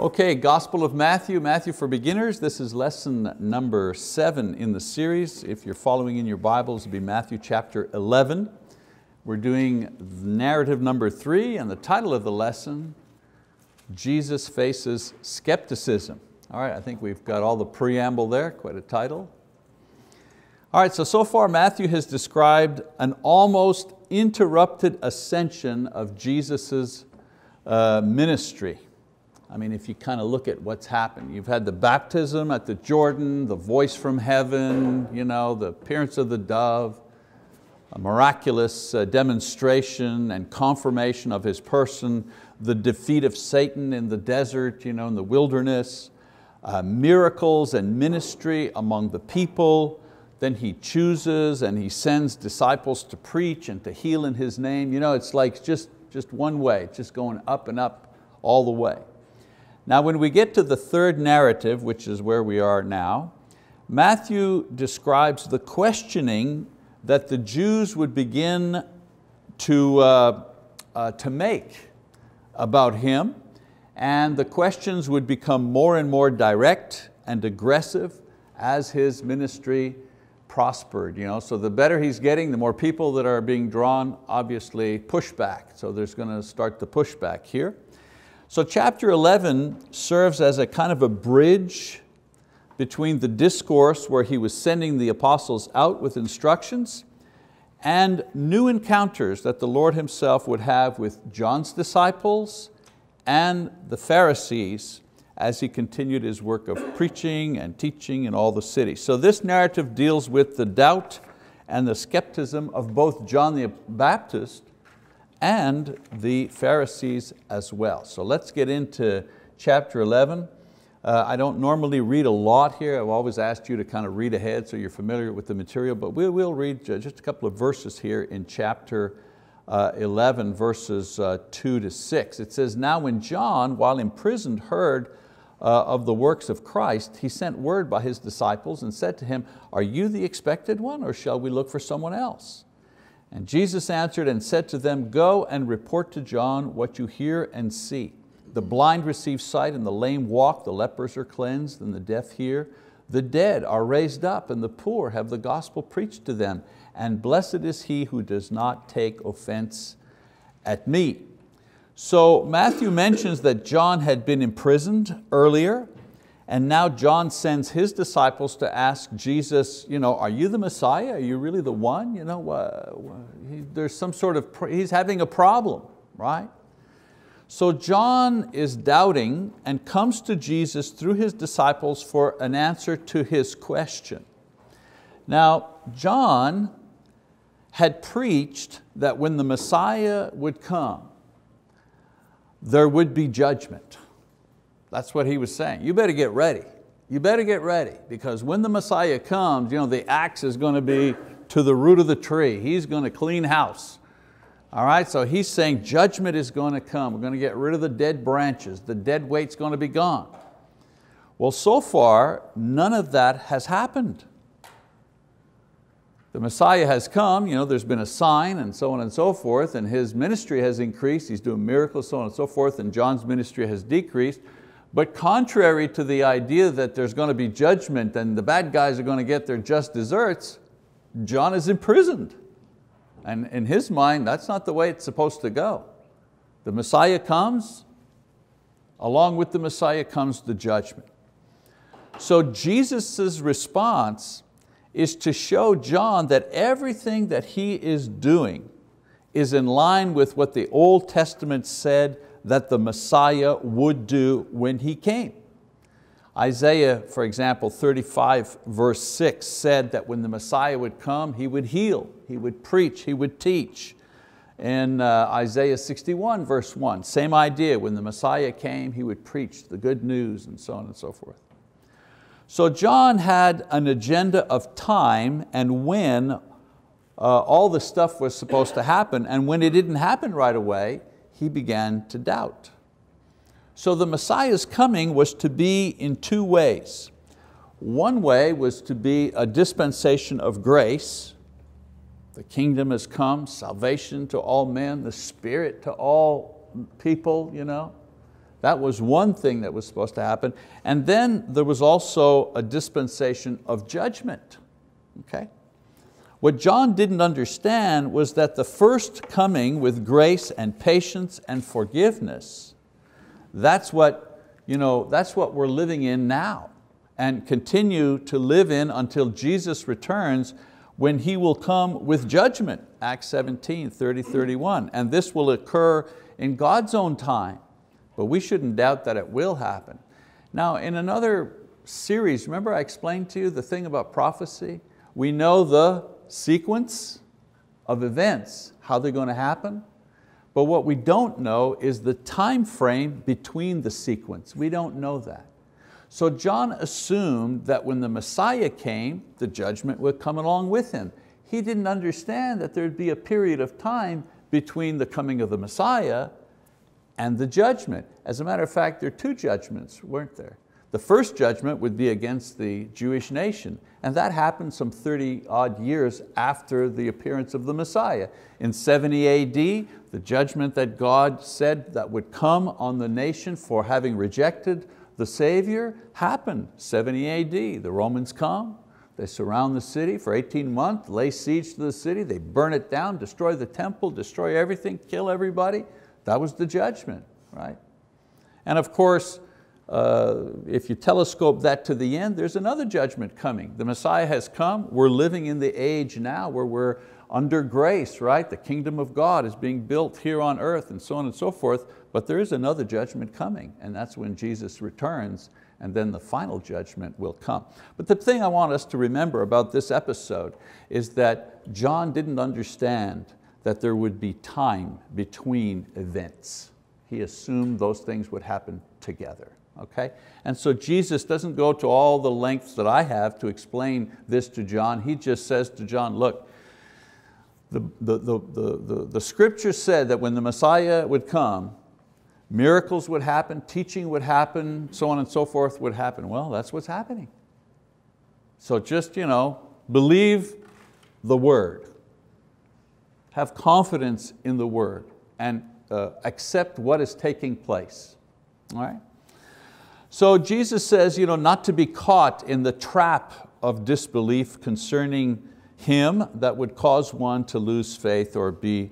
Okay, Gospel of Matthew, Matthew for Beginners. This is lesson number seven in the series. If you're following in your Bibles, it'll be Matthew chapter 11. We're doing narrative number three and the title of the lesson, Jesus Faces Skepticism. All right, I think we've got all the preamble there, quite a title. All right, so so far Matthew has described an almost interrupted ascension of Jesus' uh, ministry. I mean, if you kind of look at what's happened, you've had the baptism at the Jordan, the voice from heaven, you know, the appearance of the dove, a miraculous uh, demonstration and confirmation of His person, the defeat of Satan in the desert, you know, in the wilderness, uh, miracles and ministry among the people, then He chooses and He sends disciples to preach and to heal in His name. You know, it's like just, just one way, just going up and up all the way. Now when we get to the third narrative, which is where we are now, Matthew describes the questioning that the Jews would begin to, uh, uh, to make about him and the questions would become more and more direct and aggressive as his ministry prospered. You know? So the better he's getting, the more people that are being drawn, obviously pushback. So there's going to start the pushback here. So chapter 11 serves as a kind of a bridge between the discourse where he was sending the apostles out with instructions and new encounters that the Lord Himself would have with John's disciples and the Pharisees as He continued His work of preaching and teaching in all the cities. So this narrative deals with the doubt and the skepticism of both John the Baptist and the Pharisees as well. So let's get into chapter 11. Uh, I don't normally read a lot here. I've always asked you to kind of read ahead so you're familiar with the material, but we will read just a couple of verses here in chapter uh, 11, verses uh, two to six. It says, now when John, while imprisoned, heard uh, of the works of Christ, he sent word by his disciples and said to him, are you the expected one or shall we look for someone else? And Jesus answered and said to them, go and report to John what you hear and see. The blind receive sight and the lame walk, the lepers are cleansed and the deaf hear. The dead are raised up and the poor have the gospel preached to them. And blessed is he who does not take offense at me. So Matthew mentions that John had been imprisoned earlier and now John sends his disciples to ask Jesus, you know, are you the Messiah? Are you really the one? You know, uh, he, there's some sort of, he's having a problem, right? So John is doubting and comes to Jesus through his disciples for an answer to his question. Now, John had preached that when the Messiah would come, there would be judgment. That's what he was saying. You better get ready. You better get ready because when the Messiah comes, you know, the axe is going to be to the root of the tree. He's going to clean house. All right, so he's saying judgment is going to come. We're going to get rid of the dead branches. The dead weight's going to be gone. Well, so far, none of that has happened. The Messiah has come, you know, there's been a sign and so on and so forth, and his ministry has increased, he's doing miracles, so on and so forth, and John's ministry has decreased. But contrary to the idea that there's going to be judgment and the bad guys are going to get their just desserts, John is imprisoned. And in his mind, that's not the way it's supposed to go. The Messiah comes, along with the Messiah comes the judgment. So Jesus' response is to show John that everything that he is doing is in line with what the Old Testament said that the Messiah would do when He came. Isaiah, for example, 35 verse 6 said that when the Messiah would come, He would heal, He would preach, He would teach. In uh, Isaiah 61 verse 1, same idea, when the Messiah came, He would preach the good news and so on and so forth. So John had an agenda of time and when uh, all the stuff was supposed to happen, and when it didn't happen right away, he began to doubt. So the Messiah's coming was to be in two ways. One way was to be a dispensation of grace. The kingdom has come, salvation to all men, the spirit to all people, you know, That was one thing that was supposed to happen. And then there was also a dispensation of judgment. Okay? What John didn't understand was that the first coming with grace and patience and forgiveness, that's what, you know, that's what we're living in now and continue to live in until Jesus returns when He will come with judgment, Acts 17, 30, 31. And this will occur in God's own time, but we shouldn't doubt that it will happen. Now in another series, remember I explained to you the thing about prophecy? We know the sequence of events, how they're going to happen, but what we don't know is the time frame between the sequence. We don't know that. So John assumed that when the Messiah came, the judgment would come along with him. He didn't understand that there'd be a period of time between the coming of the Messiah and the judgment. As a matter of fact, there are two judgments, weren't there? The first judgment would be against the Jewish nation, and that happened some 30 odd years after the appearance of the Messiah. In 70 AD, the judgment that God said that would come on the nation for having rejected the Savior happened 70 AD. The Romans come, they surround the city for 18 months, lay siege to the city, they burn it down, destroy the temple, destroy everything, kill everybody. That was the judgment, right? And of course, uh, if you telescope that to the end, there's another judgment coming. The Messiah has come, we're living in the age now where we're under grace, right? The kingdom of God is being built here on earth and so on and so forth, but there is another judgment coming and that's when Jesus returns and then the final judgment will come. But the thing I want us to remember about this episode is that John didn't understand that there would be time between events. He assumed those things would happen together. Okay? And so Jesus doesn't go to all the lengths that I have to explain this to John. He just says to John, look, the, the, the, the, the scripture said that when the Messiah would come, miracles would happen, teaching would happen, so on and so forth would happen. Well, that's what's happening. So just you know, believe the word. Have confidence in the word and uh, accept what is taking place. All right? So Jesus says you know, not to be caught in the trap of disbelief concerning Him that would cause one to lose faith or be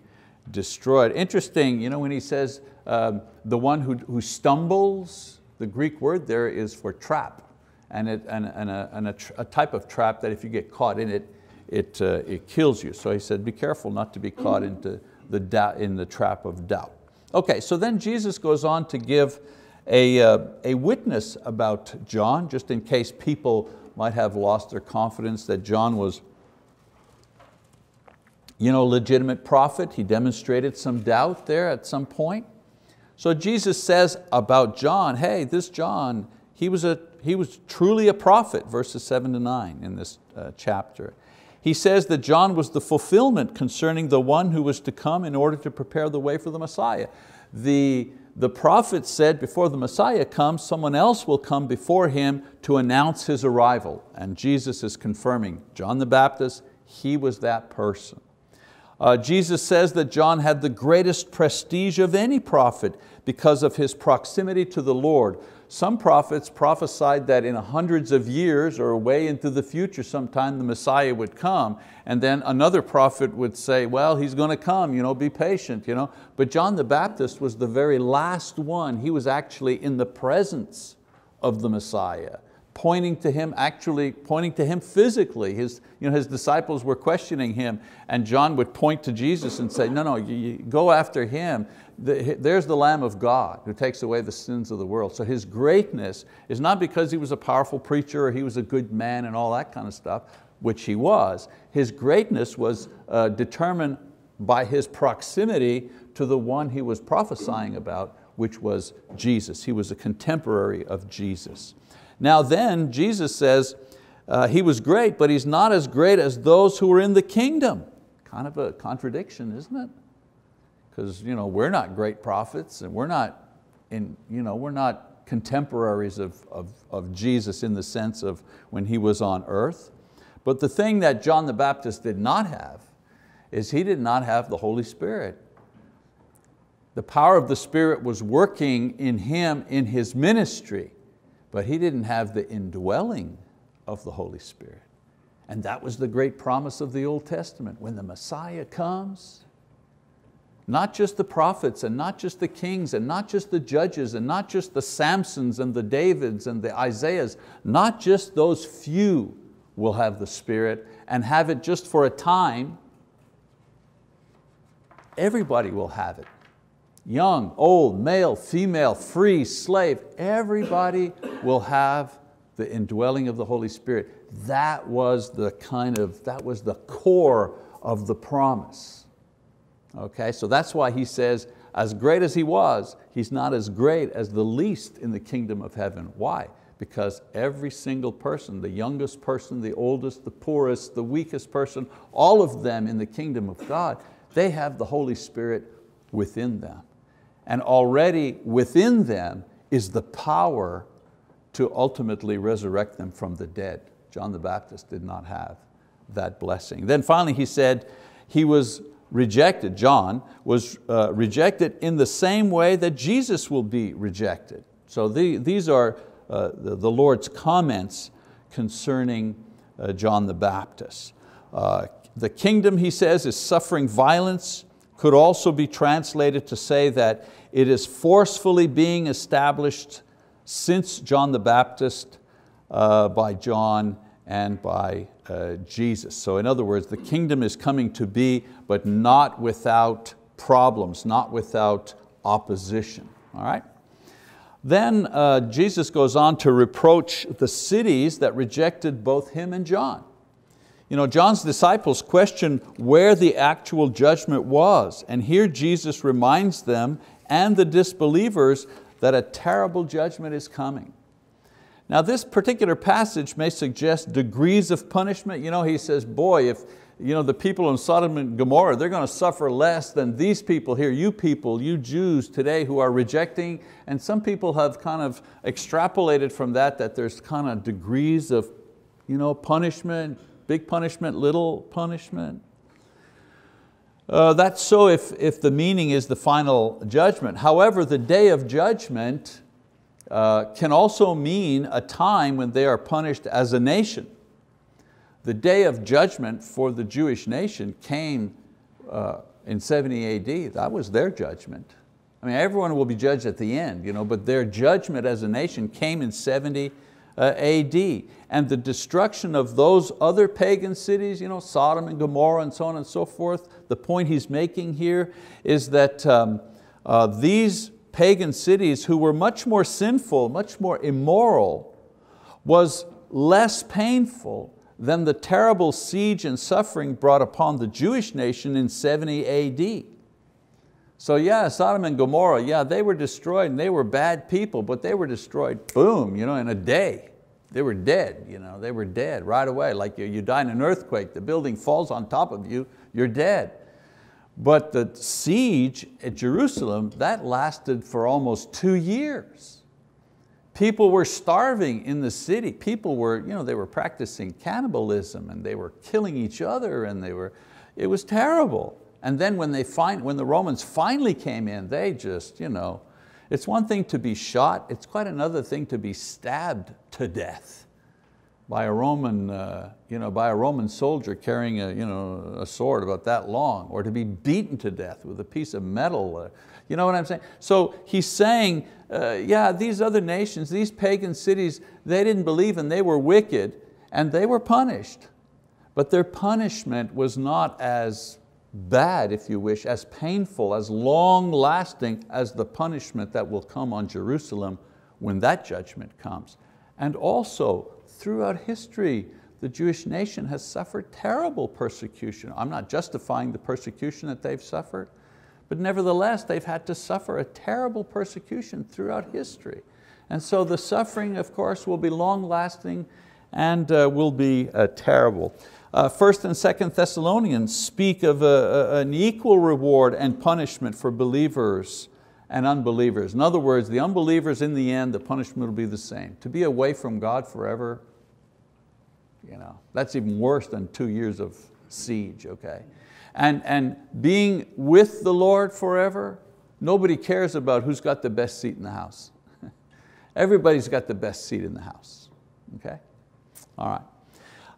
destroyed. Interesting, you know, when he says um, the one who, who stumbles, the Greek word there is for trap, and, it, and, and, a, and a, a, type of trap that if you get caught in it, it, uh, it kills you. So he said, be careful not to be caught into the, in the trap of doubt. Okay, so then Jesus goes on to give a, uh, a witness about John, just in case people might have lost their confidence that John was you know, legitimate prophet. He demonstrated some doubt there at some point. So Jesus says about John, hey, this John, he was, a, he was truly a prophet, verses seven to nine in this uh, chapter. He says that John was the fulfillment concerning the one who was to come in order to prepare the way for the Messiah. The, the prophet said before the Messiah comes, someone else will come before him to announce his arrival. And Jesus is confirming, John the Baptist, he was that person. Uh, Jesus says that John had the greatest prestige of any prophet because of his proximity to the Lord. Some prophets prophesied that in hundreds of years or way into the future sometime the Messiah would come. And then another prophet would say, well, he's going to come, you know, be patient. You know? But John the Baptist was the very last one. He was actually in the presence of the Messiah pointing to him, actually pointing to him physically. His, you know, his disciples were questioning him and John would point to Jesus and say, no, no, you, you go after him. The, there's the Lamb of God who takes away the sins of the world. So his greatness is not because he was a powerful preacher or he was a good man and all that kind of stuff, which he was. His greatness was uh, determined by his proximity to the one he was prophesying about, which was Jesus. He was a contemporary of Jesus. Now then, Jesus says, uh, he was great, but he's not as great as those who were in the kingdom. Kind of a contradiction, isn't it? Because you know, we're not great prophets and we're not, in, you know, we're not contemporaries of, of, of Jesus in the sense of when he was on earth. But the thing that John the Baptist did not have is he did not have the Holy Spirit. The power of the Spirit was working in him in his ministry, but he didn't have the indwelling of the Holy Spirit. And that was the great promise of the Old Testament. When the Messiah comes, not just the prophets and not just the kings and not just the judges and not just the Samsons and the Davids and the Isaiahs, not just those few will have the Spirit and have it just for a time. Everybody will have it. Young, old, male, female, free, slave, everybody will have the indwelling of the Holy Spirit. That was the kind of, that was the core of the promise. Okay, so that's why he says, as great as he was, he's not as great as the least in the kingdom of heaven. Why? Because every single person, the youngest person, the oldest, the poorest, the weakest person, all of them in the kingdom of God, they have the Holy Spirit within them. And already within them is the power to ultimately resurrect them from the dead. John the Baptist did not have that blessing. Then finally he said he was rejected, John was uh, rejected in the same way that Jesus will be rejected. So the, these are uh, the, the, Lord's comments concerning uh, John the Baptist. Uh, the kingdom, he says, is suffering violence, could also be translated to say that it is forcefully being established since John the Baptist uh, by John and by uh, Jesus. So in other words, the kingdom is coming to be, but not without problems, not without opposition, all right? Then uh, Jesus goes on to reproach the cities that rejected both him and John. You know, John's disciples question where the actual judgment was, and here Jesus reminds them and the disbelievers that a terrible judgment is coming. Now this particular passage may suggest degrees of punishment. You know, he says, boy, if you know, the people in Sodom and Gomorrah, they're going to suffer less than these people here, you people, you Jews today who are rejecting. And some people have kind of extrapolated from that that there's kind of degrees of you know, punishment, big punishment, little punishment. Uh, that's so if, if the meaning is the final judgment. However, the day of judgment uh, can also mean a time when they are punished as a nation. The day of judgment for the Jewish nation came uh, in 70 AD. That was their judgment. I mean, everyone will be judged at the end, you know, but their judgment as a nation came in 70 uh, AD. And the destruction of those other pagan cities, you know, Sodom and Gomorrah and so on and so forth, the point he's making here is that um, uh, these pagan cities who were much more sinful, much more immoral, was less painful than the terrible siege and suffering brought upon the Jewish nation in 70 AD. So yeah, Sodom and Gomorrah, yeah, they were destroyed and they were bad people, but they were destroyed, boom, you know, in a day. They were dead, you know, they were dead right away. Like you, you die in an earthquake, the building falls on top of you, you're dead. But the siege at Jerusalem, that lasted for almost two years. People were starving in the city. People were, you know, they were practicing cannibalism and they were killing each other and they were, it was terrible. And then when, they find, when the Romans finally came in, they just, you know, it's one thing to be shot, it's quite another thing to be stabbed to death by a Roman, uh, you know, by a Roman soldier carrying a, you know, a sword about that long, or to be beaten to death with a piece of metal. Uh, you know what I'm saying? So he's saying, uh, yeah, these other nations, these pagan cities, they didn't believe and they were wicked and they were punished. But their punishment was not as bad, if you wish, as painful, as long lasting as the punishment that will come on Jerusalem when that judgment comes. And also throughout history, the Jewish nation has suffered terrible persecution. I'm not justifying the persecution that they've suffered, but nevertheless, they've had to suffer a terrible persecution throughout history. And so the suffering, of course, will be long lasting and uh, will be uh, terrible. Uh, First and Second Thessalonians speak of a, a, an equal reward and punishment for believers and unbelievers. In other words, the unbelievers in the end, the punishment will be the same. To be away from God forever, you know, that's even worse than two years of siege, okay? And, and being with the Lord forever, nobody cares about who's got the best seat in the house. Everybody's got the best seat in the house, okay? All right.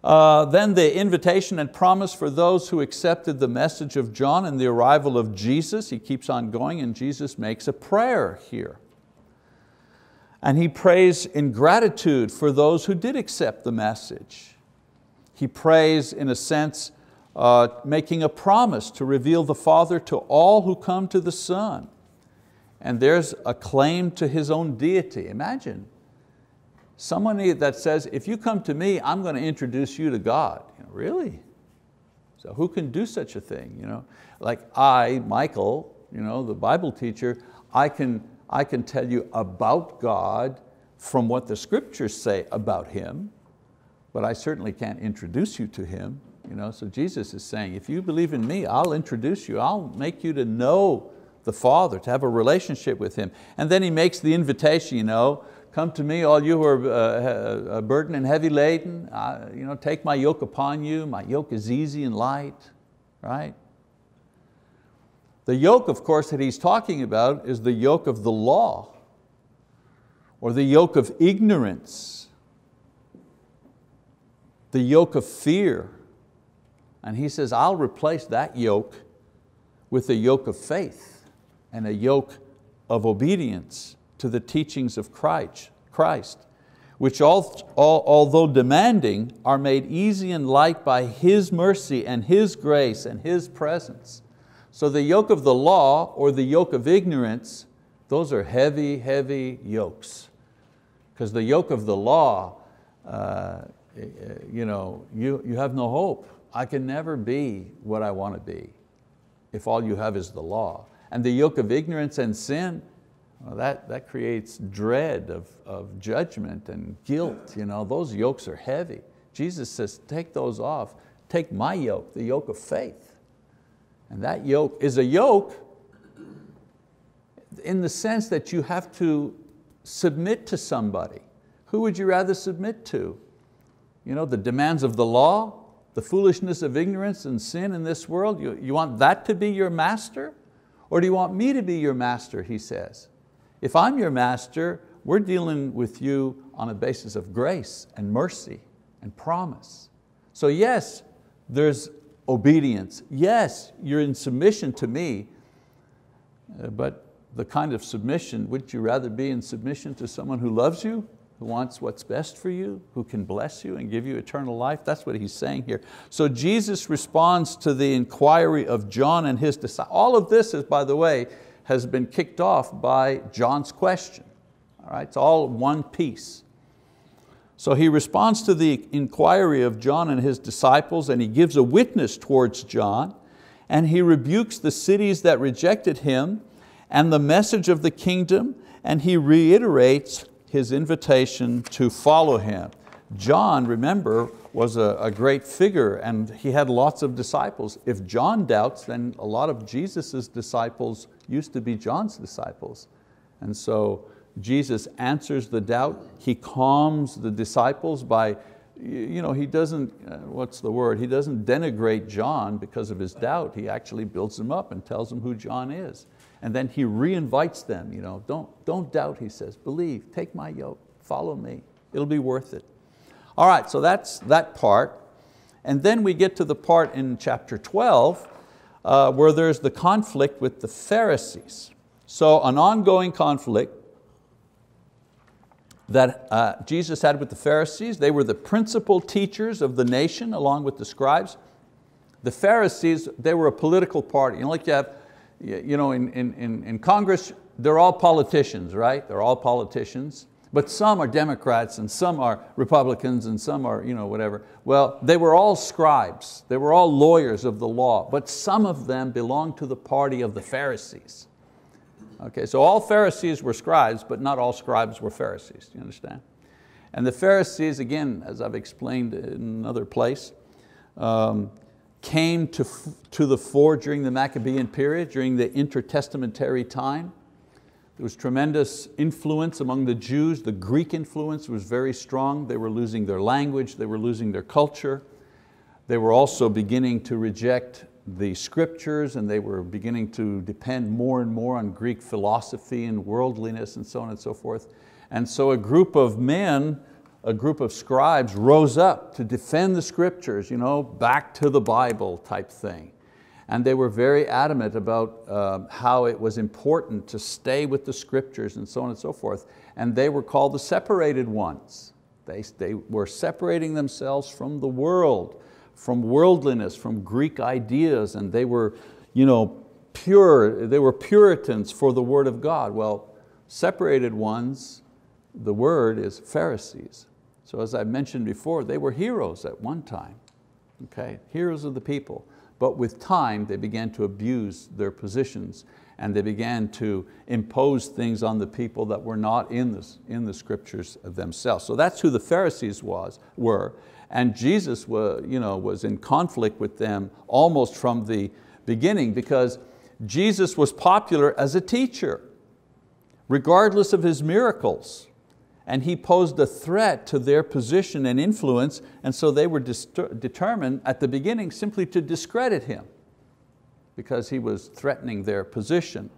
Uh, then the invitation and promise for those who accepted the message of John and the arrival of Jesus. He keeps on going and Jesus makes a prayer here. And he prays in gratitude for those who did accept the message. He prays in a sense, uh, making a promise to reveal the Father to all who come to the Son. And there's a claim to His own deity. Imagine, someone that says, if you come to me, I'm going to introduce you to God. You know, really? So who can do such a thing? You know? Like I, Michael, you know, the Bible teacher, I can I can tell you about God from what the scriptures say about Him, but I certainly can't introduce you to Him. You know? So Jesus is saying, if you believe in me, I'll introduce you, I'll make you to know the Father, to have a relationship with Him. And then He makes the invitation, you know, come to me, all you who are uh, uh burdened and heavy laden, uh, you know, take my yoke upon you, my yoke is easy and light, right? The yoke, of course, that he's talking about is the yoke of the law or the yoke of ignorance, the yoke of fear. And he says, I'll replace that yoke with a yoke of faith and a yoke of obedience to the teachings of Christ, which although demanding, are made easy and light by His mercy and His grace and His presence. So the yoke of the law or the yoke of ignorance, those are heavy, heavy yokes. Because the yoke of the law, uh, you, know, you, you have no hope. I can never be what I want to be if all you have is the law. And the yoke of ignorance and sin, well, that, that creates dread of, of judgment and guilt. You know, those yokes are heavy. Jesus says, take those off. Take my yoke, the yoke of faith. And that yoke is a yoke in the sense that you have to submit to somebody. Who would you rather submit to? You know, the demands of the law, the foolishness of ignorance and sin in this world, you, you want that to be your master? Or do you want me to be your master, he says. If I'm your master, we're dealing with you on a basis of grace and mercy and promise. So yes, there's obedience. Yes, you're in submission to me, uh, but the kind of submission, would you rather be in submission to someone who loves you, who wants what's best for you, who can bless you and give you eternal life? That's what he's saying here. So Jesus responds to the inquiry of John and his disciples. All of this is, by the way, has been kicked off by John's question. All right, it's all one piece. So he responds to the inquiry of John and his disciples and he gives a witness towards John and he rebukes the cities that rejected him and the message of the kingdom and he reiterates his invitation to follow him. John, remember, was a, a, great figure and he had lots of disciples. If John doubts, then a lot of Jesus' disciples used to be John's disciples. And so Jesus answers the doubt. He calms the disciples by, you know, he doesn't, uh, what's the word? He doesn't denigrate John because of his doubt. He actually builds him up and tells him who John is. And then he re-invites them, you know, don't, don't doubt, he says, believe, take my yoke, follow me, it'll be worth it. All right, so that's that part. And then we get to the part in chapter 12 uh, where there's the conflict with the Pharisees. So an ongoing conflict that uh, Jesus had with the Pharisees. They were the principal teachers of the nation along with the scribes. The Pharisees, they were a political party. You know, like you have, you know, in, in, in Congress, they're all politicians, right? They're all politicians. But some are Democrats and some are Republicans and some are you know, whatever. Well, they were all scribes. They were all lawyers of the law, but some of them belonged to the party of the Pharisees. Okay, so all Pharisees were scribes, but not all scribes were Pharisees, you understand? And the Pharisees, again, as I've explained in another place, um, came to, to the fore during the Maccabean period, during the intertestamentary time. There was tremendous influence among the Jews. The Greek influence was very strong. They were losing their language, they were losing their culture. They were also beginning to reject the scriptures and they were beginning to depend more and more on Greek philosophy and worldliness and so on and so forth. And so a group of men, a group of scribes rose up to defend the scriptures, you know, back to the Bible type thing. And they were very adamant about uh, how it was important to stay with the scriptures and so on and so forth. And they were called the separated ones. They, they were separating themselves from the world, from worldliness, from Greek ideas, and they were you know, pure, they were Puritans for the word of God. Well, separated ones, the word is Pharisees. So as I mentioned before, they were heroes at one time, okay? heroes of the people. But with time, they began to abuse their positions and they began to impose things on the people that were not in the, in the scriptures themselves. So that's who the Pharisees was, were. And Jesus was, you know, was in conflict with them almost from the beginning because Jesus was popular as a teacher, regardless of his miracles and he posed a threat to their position and influence, and so they were determined at the beginning simply to discredit him because he was threatening their position.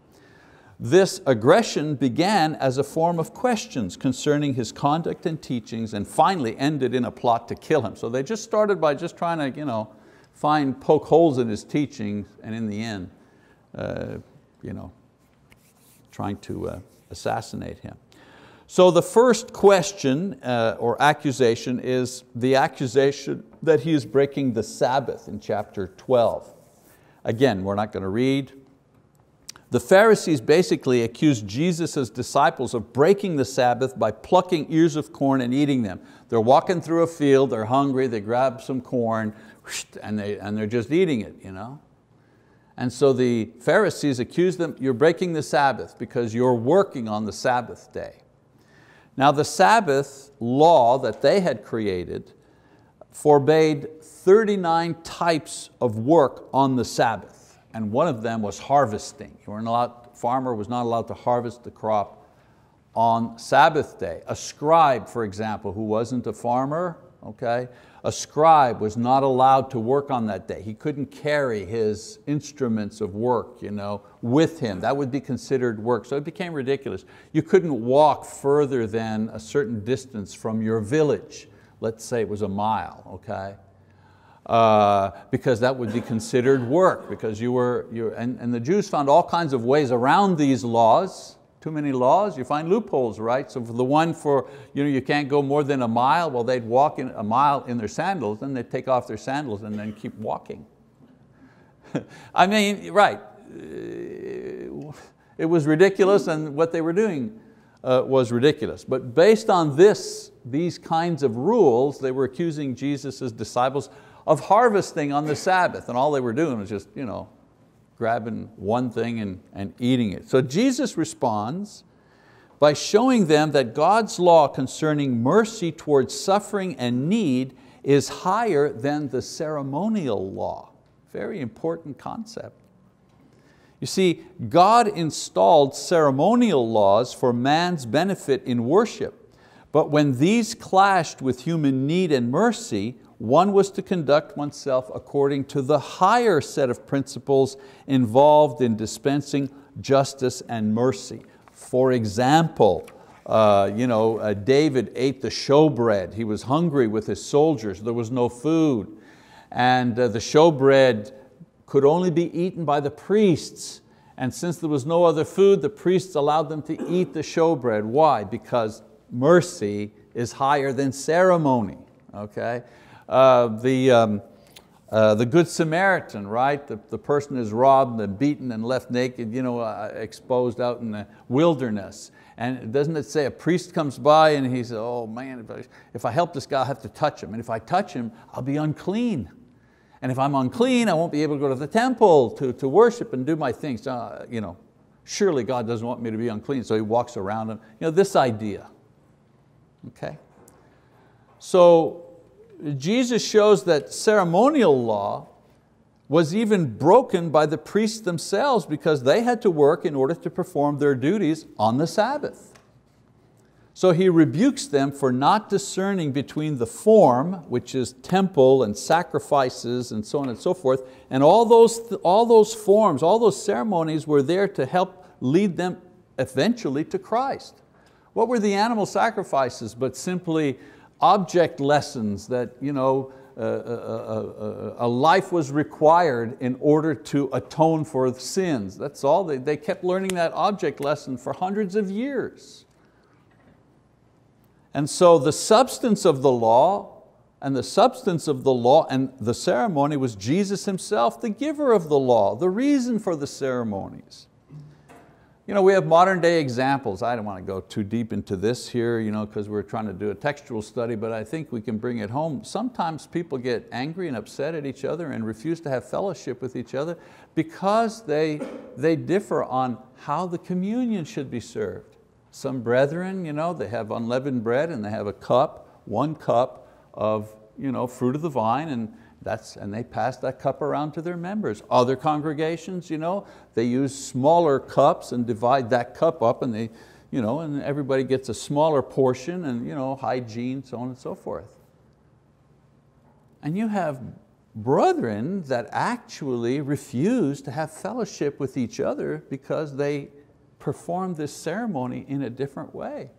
This aggression began as a form of questions concerning his conduct and teachings and finally ended in a plot to kill him. So they just started by just trying to you know, find, poke holes in his teachings and in the end, uh, you know, trying to uh, assassinate him. So the first question uh, or accusation is the accusation that he is breaking the Sabbath in chapter 12. Again, we're not going to read. The Pharisees basically accused Jesus' disciples of breaking the Sabbath by plucking ears of corn and eating them. They're walking through a field, they're hungry, they grab some corn, and, they, and they're just eating it. You know? And so the Pharisees accused them, you're breaking the Sabbath because you're working on the Sabbath day. Now the Sabbath law that they had created forbade 39 types of work on the Sabbath. And one of them was harvesting. You weren't allowed, farmer was not allowed to harvest the crop on Sabbath day. A scribe, for example, who wasn't a farmer, okay, a scribe was not allowed to work on that day. He couldn't carry his instruments of work you know, with him. That would be considered work. So it became ridiculous. You couldn't walk further than a certain distance from your village. Let's say it was a mile, okay? Uh, because that would be considered work because you were, you and, and the Jews found all kinds of ways around these laws too many laws, you find loopholes, right? So for the one for, you know, you can't go more than a mile, well they'd walk in a mile in their sandals, then they'd take off their sandals and then keep walking. I mean, right, it was ridiculous and what they were doing uh, was ridiculous. But based on this, these kinds of rules, they were accusing Jesus' disciples of harvesting on the Sabbath and all they were doing was just, you know, grabbing one thing and, and eating it. So Jesus responds by showing them that God's law concerning mercy towards suffering and need is higher than the ceremonial law. Very important concept. You see, God installed ceremonial laws for man's benefit in worship, but when these clashed with human need and mercy, one was to conduct oneself according to the higher set of principles involved in dispensing justice and mercy. For example, uh, you know, uh, David ate the showbread. He was hungry with his soldiers. There was no food. And uh, the showbread could only be eaten by the priests. And since there was no other food, the priests allowed them to eat the showbread. Why? Because mercy is higher than ceremony. Okay? Uh, the, um, uh, the Good Samaritan, right? The, the person is robbed and beaten and left naked, you know, uh, exposed out in the wilderness. And doesn't it say a priest comes by and he says, oh man, if I, if I help this guy, I have to touch him. And if I touch him, I'll be unclean. And if I'm unclean, I won't be able to go to the temple to, to worship and do my things. Uh, you know, surely God doesn't want me to be unclean, so he walks around him. You know, this idea, okay? So Jesus shows that ceremonial law was even broken by the priests themselves because they had to work in order to perform their duties on the Sabbath. So he rebukes them for not discerning between the form, which is temple and sacrifices and so on and so forth, and all those, all those forms, all those ceremonies were there to help lead them eventually to Christ. What were the animal sacrifices but simply object lessons that you know, a, a, a, a life was required in order to atone for sins. That's all, they, they kept learning that object lesson for hundreds of years. And so the substance of the law and the substance of the law and the ceremony was Jesus Himself, the giver of the law, the reason for the ceremonies. You know, we have modern day examples. I don't want to go too deep into this here you know, because we're trying to do a textual study, but I think we can bring it home. Sometimes people get angry and upset at each other and refuse to have fellowship with each other because they, they differ on how the communion should be served. Some brethren, you know, they have unleavened bread and they have a cup, one cup of you know, fruit of the vine, and that's, and they pass that cup around to their members. Other congregations, you know, they use smaller cups and divide that cup up and, they, you know, and everybody gets a smaller portion and you know, hygiene, so on and so forth. And you have brethren that actually refuse to have fellowship with each other because they perform this ceremony in a different way.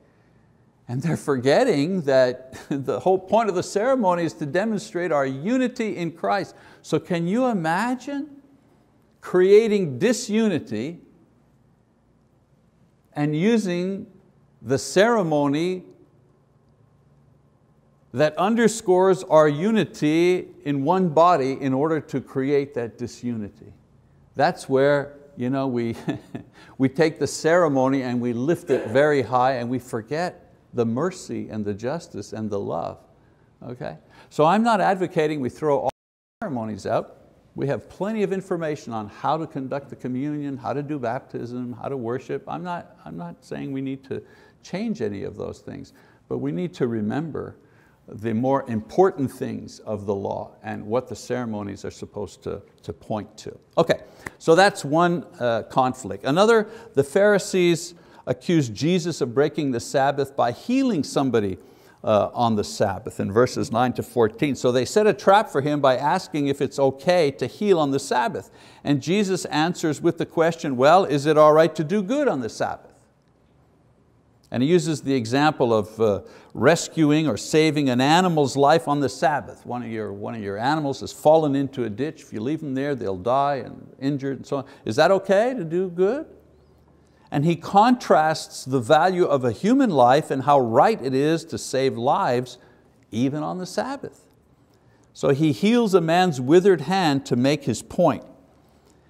And they're forgetting that the whole point of the ceremony is to demonstrate our unity in Christ. So can you imagine creating disunity and using the ceremony that underscores our unity in one body in order to create that disunity. That's where you know, we, we take the ceremony and we lift it very high and we forget the mercy and the justice and the love. Okay? So I'm not advocating we throw all ceremonies out. We have plenty of information on how to conduct the communion, how to do baptism, how to worship. I'm not, I'm not saying we need to change any of those things, but we need to remember the more important things of the law and what the ceremonies are supposed to, to point to. Okay, so that's one uh, conflict. Another, the Pharisees accused Jesus of breaking the Sabbath by healing somebody uh, on the Sabbath in verses 9 to 14. So they set a trap for him by asking if it's okay to heal on the Sabbath. And Jesus answers with the question, well, is it all right to do good on the Sabbath? And he uses the example of uh, rescuing or saving an animal's life on the Sabbath. One of, your, one of your animals has fallen into a ditch. If you leave them there, they'll die and injured and so on. Is that okay to do good? And he contrasts the value of a human life and how right it is to save lives even on the Sabbath. So he heals a man's withered hand to make his point.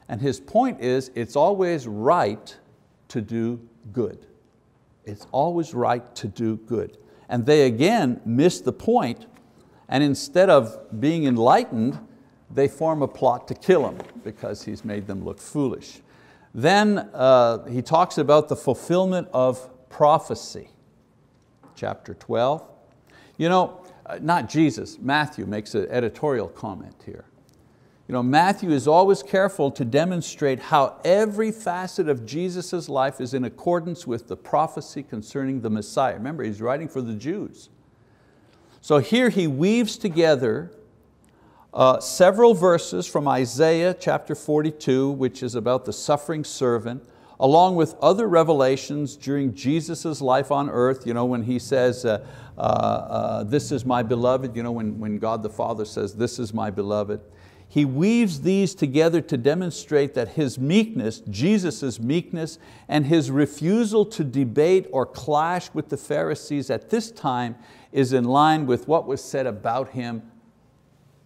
And his point is it's always right to do good. It's always right to do good. And they again miss the point and instead of being enlightened, they form a plot to kill him because he's made them look foolish. Then uh, he talks about the fulfillment of prophecy, chapter 12. You know, uh, not Jesus, Matthew makes an editorial comment here. You know, Matthew is always careful to demonstrate how every facet of Jesus' life is in accordance with the prophecy concerning the Messiah. Remember, he's writing for the Jews. So here he weaves together uh, several verses from Isaiah chapter 42, which is about the suffering servant, along with other revelations during Jesus' life on earth, you know, when he says, uh, uh, uh, this is my beloved, you know, when, when God the Father says, this is my beloved. He weaves these together to demonstrate that His meekness, Jesus' meekness, and His refusal to debate or clash with the Pharisees at this time is in line with what was said about Him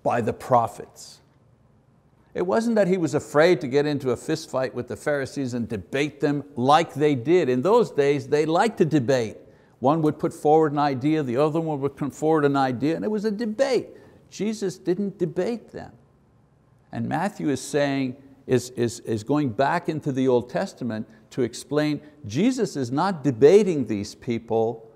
by the prophets. It wasn't that he was afraid to get into a fist fight with the Pharisees and debate them like they did. In those days, they liked to debate. One would put forward an idea, the other one would come forward an idea, and it was a debate. Jesus didn't debate them. And Matthew is saying, is, is, is going back into the Old Testament to explain Jesus is not debating these people,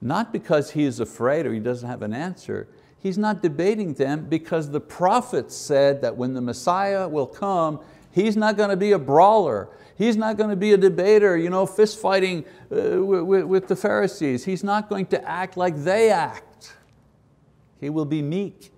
not because he is afraid or he doesn't have an answer, He's not debating them because the prophets said that when the Messiah will come, He's not going to be a brawler. He's not going to be a debater, you know, fist fighting uh, with, with the Pharisees. He's not going to act like they act. He will be meek.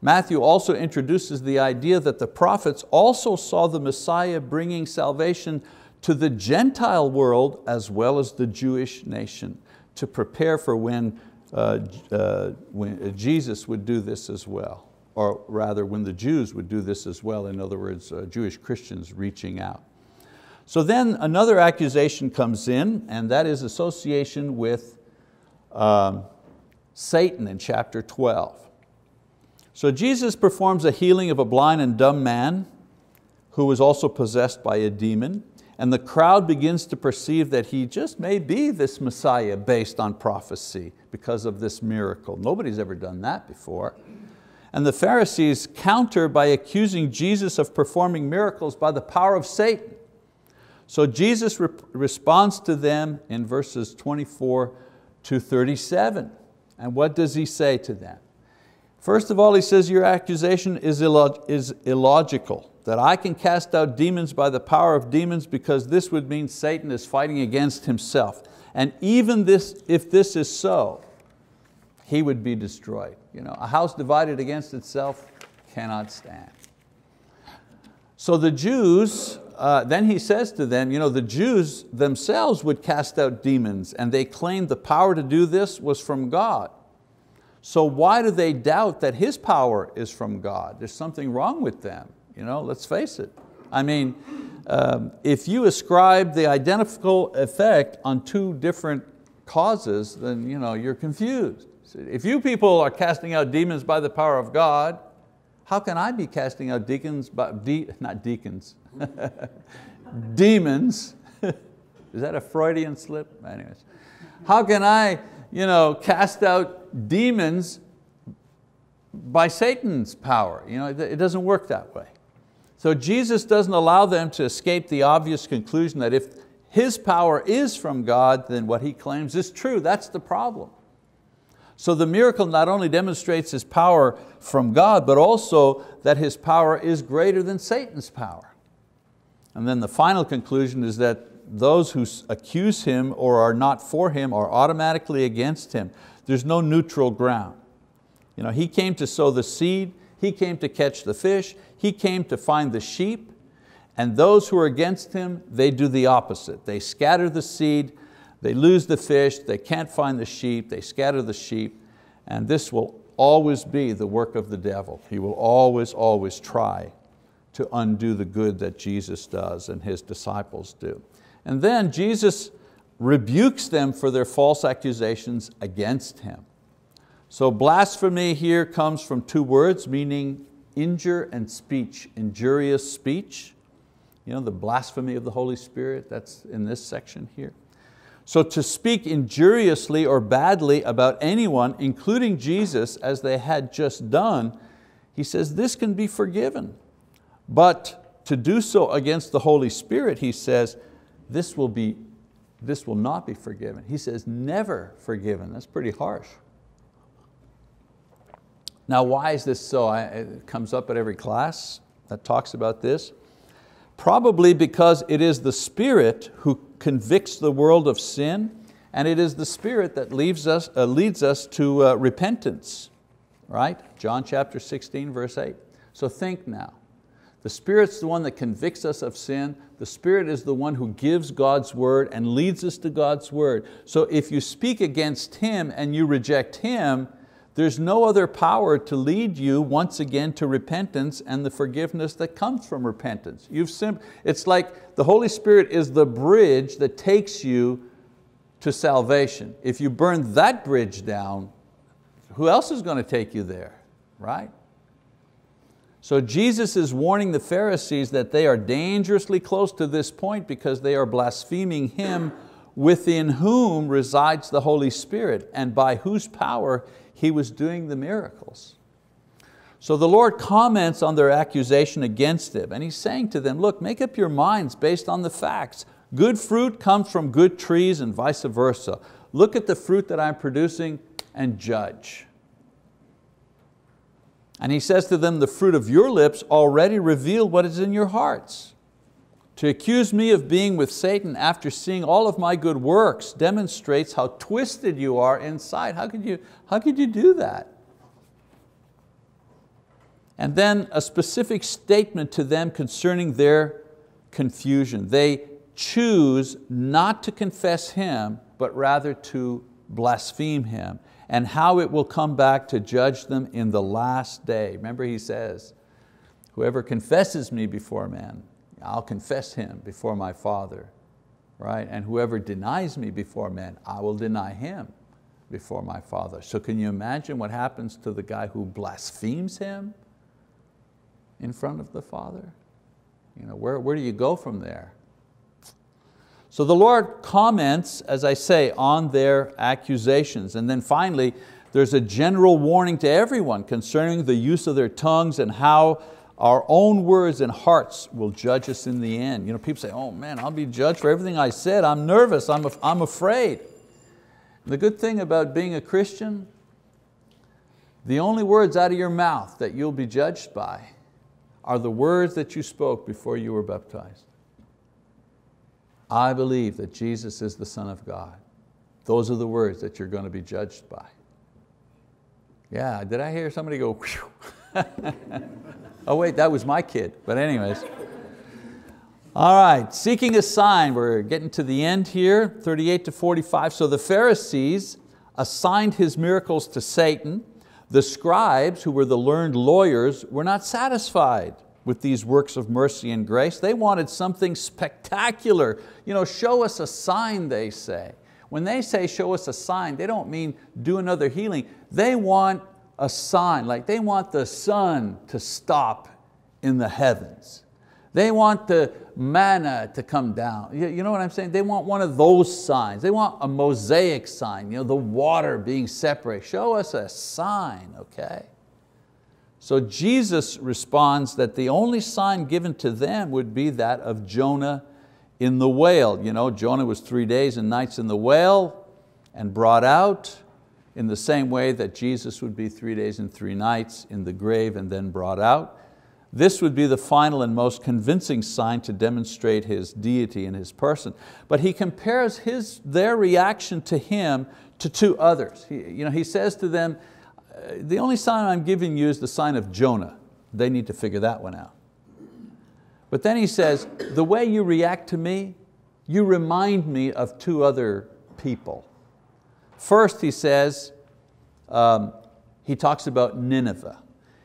Matthew also introduces the idea that the prophets also saw the Messiah bringing salvation to the Gentile world as well as the Jewish nation to prepare for when, when Jesus would do this as well, or rather when the Jews would do this as well, in other words, uh, Jewish Christians reaching out. So then another accusation comes in and that is association with um, Satan in chapter 12. So Jesus performs a healing of a blind and dumb man who was also possessed by a demon and the crowd begins to perceive that he just may be this Messiah based on prophecy because of this miracle. Nobody's ever done that before. And the Pharisees counter by accusing Jesus of performing miracles by the power of Satan. So Jesus re responds to them in verses 24 to 37. And what does He say to them? First of all, He says, your accusation is, illog is illogical that I can cast out demons by the power of demons because this would mean Satan is fighting against himself. And even this, if this is so, he would be destroyed. You know, a house divided against itself cannot stand. So the Jews, uh, then he says to them, you know, the Jews themselves would cast out demons and they claimed the power to do this was from God. So why do they doubt that his power is from God? There's something wrong with them. You know, let's face it. I mean, um, if you ascribe the identical effect on two different causes, then you know, you're confused. If you people are casting out demons by the power of God, how can I be casting out deacons, by, de, not deacons, demons? Is that a Freudian slip? Anyways, how can I you know, cast out demons by Satan's power? You know, it doesn't work that way. So Jesus doesn't allow them to escape the obvious conclusion that if His power is from God, then what He claims is true. That's the problem. So the miracle not only demonstrates His power from God, but also that His power is greater than Satan's power. And then the final conclusion is that those who accuse Him or are not for Him are automatically against Him. There's no neutral ground. You know, he came to sow the seed, he came to catch the fish, he came to find the sheep, and those who are against him, they do the opposite. They scatter the seed, they lose the fish, they can't find the sheep, they scatter the sheep, and this will always be the work of the devil. He will always, always try to undo the good that Jesus does and His disciples do. And then Jesus rebukes them for their false accusations against Him. So blasphemy here comes from two words meaning injure and speech, injurious speech. You know, the blasphemy of the Holy Spirit, that's in this section here. So to speak injuriously or badly about anyone, including Jesus, as they had just done, he says this can be forgiven. But to do so against the Holy Spirit, he says, this will, be, this will not be forgiven. He says never forgiven, that's pretty harsh. Now why is this so? It comes up at every class that talks about this. Probably because it is the Spirit who convicts the world of sin and it is the Spirit that leads us, uh, leads us to uh, repentance, right? John chapter 16, verse 8. So think now. The Spirit's the one that convicts us of sin. The Spirit is the one who gives God's word and leads us to God's word. So if you speak against Him and you reject Him, there's no other power to lead you once again to repentance and the forgiveness that comes from repentance. You've it's like the Holy Spirit is the bridge that takes you to salvation. If you burn that bridge down, who else is going to take you there, right? So Jesus is warning the Pharisees that they are dangerously close to this point because they are blaspheming Him within whom resides the Holy Spirit and by whose power he was doing the miracles. So the Lord comments on their accusation against him and He's saying to them, look, make up your minds based on the facts. Good fruit comes from good trees and vice versa. Look at the fruit that I'm producing and judge. And he says to them, the fruit of your lips already reveal what is in your hearts. To accuse me of being with Satan after seeing all of my good works demonstrates how twisted you are inside. How could you, how could you do that? And then a specific statement to them concerning their confusion. They choose not to confess Him, but rather to blaspheme Him, and how it will come back to judge them in the last day. Remember He says, whoever confesses me before men, I'll confess Him before my Father. Right? And whoever denies me before men, I will deny him before my Father. So can you imagine what happens to the guy who blasphemes Him in front of the Father? You know, where, where do you go from there? So the Lord comments, as I say, on their accusations. And then finally, there's a general warning to everyone concerning the use of their tongues and how our own words and hearts will judge us in the end. You know, people say, oh man, I'll be judged for everything I said. I'm nervous, I'm, I'm afraid. The good thing about being a Christian, the only words out of your mouth that you'll be judged by are the words that you spoke before you were baptized. I believe that Jesus is the Son of God. Those are the words that you're going to be judged by. Yeah, did I hear somebody go, oh wait, that was my kid, but anyways. All right, seeking a sign, we're getting to the end here, 38 to 45. So the Pharisees assigned his miracles to Satan. The scribes, who were the learned lawyers, were not satisfied with these works of mercy and grace. They wanted something spectacular. You know, show us a sign, they say. When they say show us a sign, they don't mean do another healing. They want a sign, like they want the sun to stop in the heavens. They want the manna to come down. You know what I'm saying? They want one of those signs. They want a mosaic sign, you know, the water being separate. Show us a sign, okay? So Jesus responds that the only sign given to them would be that of Jonah in the whale. You know, Jonah was three days and nights in the whale and brought out in the same way that Jesus would be three days and three nights in the grave and then brought out. This would be the final and most convincing sign to demonstrate His deity and His person. But he compares his, their reaction to Him to two others. He, you know, he says to them, uh, the only sign I'm giving you is the sign of Jonah. They need to figure that one out. But then he says, the way you react to me, you remind me of two other people. First he says, um, he talks about Nineveh.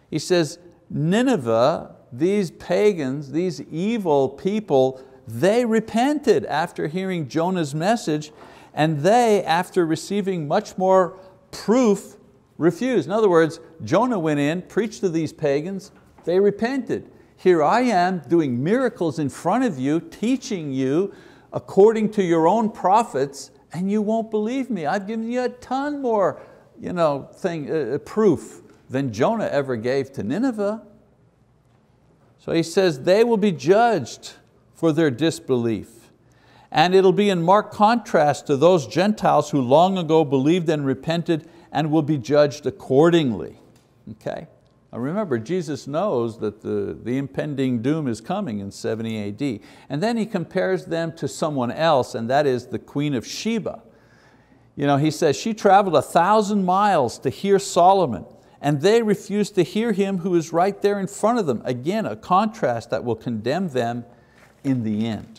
He says, Nineveh, these pagans, these evil people, they repented after hearing Jonah's message and they, after receiving much more proof refused. In other words, Jonah went in, preached to these pagans, they repented. Here I am doing miracles in front of you, teaching you according to your own prophets, and you won't believe me. I've given you a ton more you know, thing, uh, uh proof than Jonah ever gave to Nineveh. So he says, they will be judged for their disbelief. And it'll be in marked contrast to those Gentiles who long ago believed and repented and will be judged accordingly. Okay? Remember, Jesus knows that the, the impending doom is coming in 70 AD. And then he compares them to someone else, and that is the Queen of Sheba. You know, he says, she traveled a thousand miles to hear Solomon, and they refused to hear him who is right there in front of them. Again, a contrast that will condemn them in the end.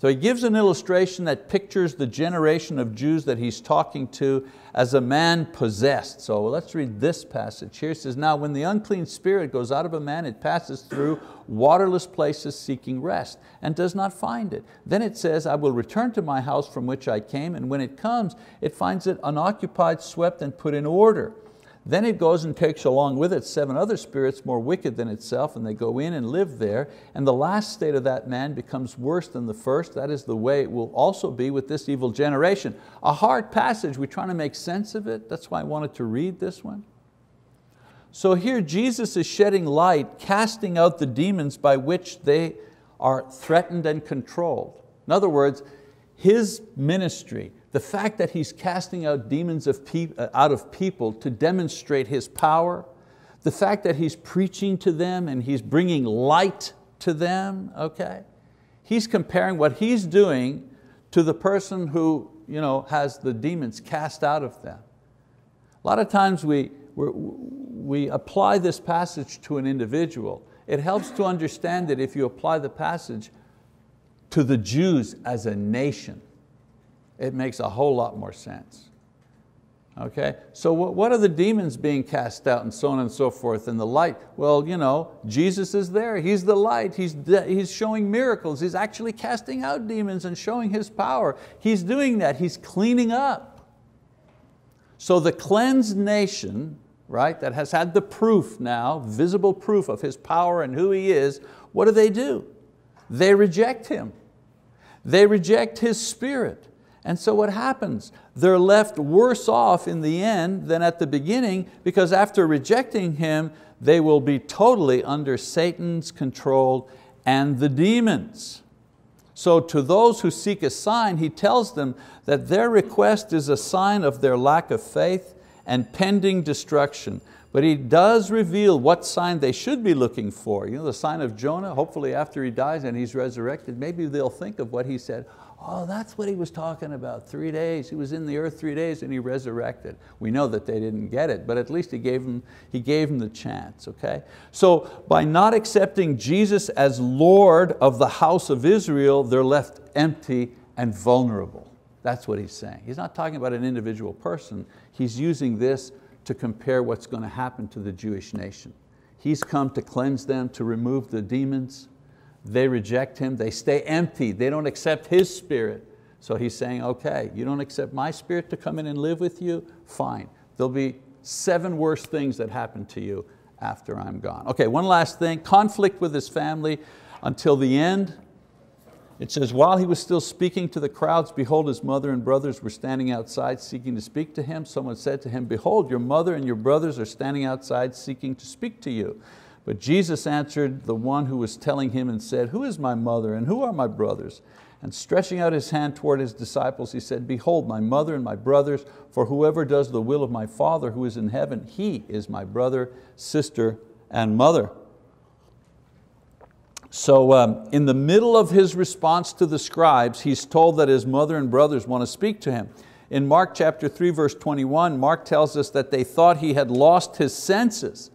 So he gives an illustration that pictures the generation of Jews that he's talking to as a man possessed. So let's read this passage here. It says, now when the unclean spirit goes out of a man, it passes through waterless places seeking rest and does not find it. Then it says, I will return to my house from which I came, and when it comes, it finds it unoccupied, swept, and put in order. Then it goes and takes along with it seven other spirits more wicked than itself, and they go in and live there. And the last state of that man becomes worse than the first. That is the way it will also be with this evil generation. A hard passage, we're trying to make sense of it. That's why I wanted to read this one. So here Jesus is shedding light, casting out the demons by which they are threatened and controlled. In other words, His ministry, the fact that He's casting out demons of uh, out of people to demonstrate His power, the fact that he's preaching to them and he's bringing light to them, okay? He's comparing what he's doing to the person who you know, has the demons cast out of them. A lot of times we, we apply this passage to an individual. It helps to understand that if you apply the passage to the Jews as a nation. It makes a whole lot more sense. Okay, so what are the demons being cast out and so on and so forth and the light? Well, you know, Jesus is there, He's the light, He's, he's showing miracles, He's actually casting out demons and showing His power. He's doing that, He's cleaning up. So the cleansed nation, right, that has had the proof now, visible proof of His power and who He is, what do they do? They reject Him. They reject His spirit. And so what happens? They're left worse off in the end than at the beginning because after rejecting Him, they will be totally under Satan's control and the demons. So to those who seek a sign, He tells them that their request is a sign of their lack of faith and pending destruction. But He does reveal what sign they should be looking for. You know, the sign of Jonah, hopefully after he dies and he's resurrected, maybe they'll think of what he said, Oh, that's what he was talking about, three days. He was in the earth three days and he resurrected. We know that they didn't get it, but at least he gave them, he gave them the chance, okay? So by not accepting Jesus as Lord of the house of Israel, they're left empty and vulnerable. That's what he's saying. He's not talking about an individual person. He's using this to compare what's going to happen to the Jewish nation. He's come to cleanse them, to remove the demons, they reject Him, they stay empty, they don't accept His Spirit. So He's saying, okay, you don't accept my Spirit to come in and live with you? Fine. There'll be seven worse things that happen to you after I'm gone. Okay, one last thing, conflict with his family until the end. It says, while he was still speaking to the crowds, behold, his mother and brothers were standing outside seeking to speak to him. Someone said to him, behold, your mother and your brothers are standing outside seeking to speak to you. But Jesus answered the one who was telling him and said, who is my mother and who are my brothers? And stretching out his hand toward his disciples, he said, behold, my mother and my brothers, for whoever does the will of my Father who is in heaven, he is my brother, sister, and mother. So um, in the middle of his response to the scribes, he's told that his mother and brothers want to speak to him. In Mark chapter 3, verse 21, Mark tells us that they thought he had lost his senses.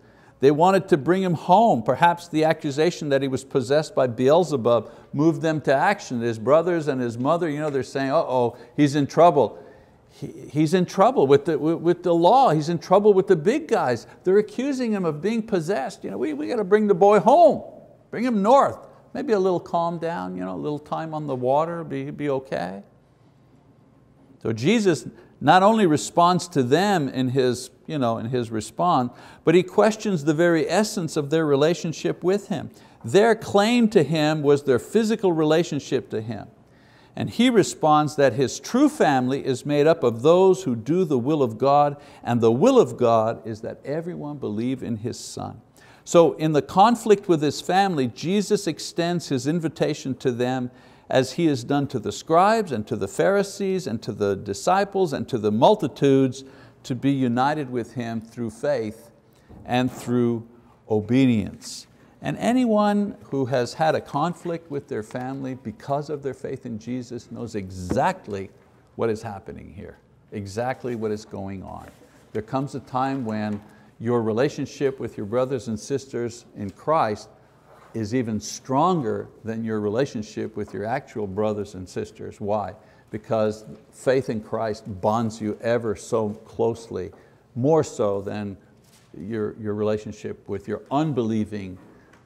They wanted to bring him home. Perhaps the accusation that he was possessed by Beelzebub moved them to action. His brothers and his mother, you know, they're saying, uh-oh, he's in trouble. He, he's in trouble with the, with the law. He's in trouble with the big guys. They're accusing him of being possessed. You know, we, we got to bring the boy home. Bring him north. Maybe a little calm down, you know, a little time on the water, be, be okay. So Jesus not only responds to them in his, you know, in his response, but he questions the very essence of their relationship with him. Their claim to him was their physical relationship to him. And he responds that his true family is made up of those who do the will of God, and the will of God is that everyone believe in His Son. So in the conflict with his family, Jesus extends His invitation to them as he has done to the scribes and to the Pharisees and to the disciples and to the multitudes to be united with Him through faith and through obedience. And anyone who has had a conflict with their family because of their faith in Jesus knows exactly what is happening here, exactly what is going on. There comes a time when your relationship with your brothers and sisters in Christ is even stronger than your relationship with your actual brothers and sisters. Why? Because faith in Christ bonds you ever so closely, more so than your, your relationship with your unbelieving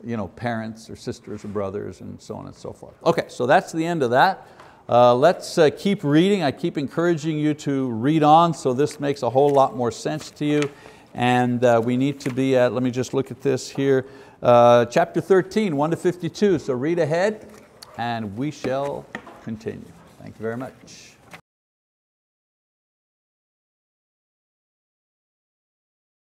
you know, parents or sisters or brothers and so on and so forth. Okay, so that's the end of that. Uh, let's uh, keep reading. I keep encouraging you to read on so this makes a whole lot more sense to you. And uh, we need to be at, let me just look at this here, uh, chapter 13, 1 to 52. So read ahead and we shall continue. Thank you very much.